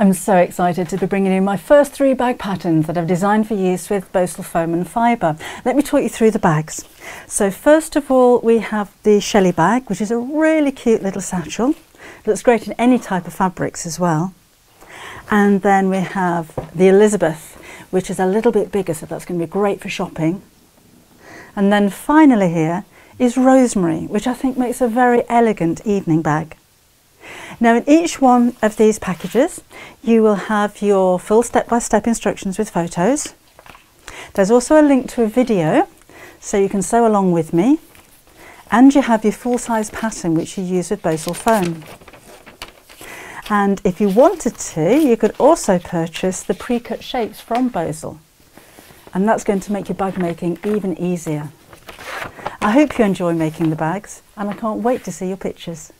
I'm so excited to be bringing you my first three bag patterns that I've designed for use with Bosal foam and fibre. Let me talk you through the bags. So first of all we have the Shelley bag which is a really cute little satchel. It looks great in any type of fabrics as well. And then we have the Elizabeth which is a little bit bigger so that's going to be great for shopping. And then finally here is Rosemary which I think makes a very elegant evening bag. Now in each one of these packages you will have your full step-by-step -step instructions with photos. There's also a link to a video so you can sew along with me and you have your full-size pattern which you use with Bosal foam. And if you wanted to, you could also purchase the pre-cut shapes from Bosal. And that's going to make your bag making even easier. I hope you enjoy making the bags and I can't wait to see your pictures.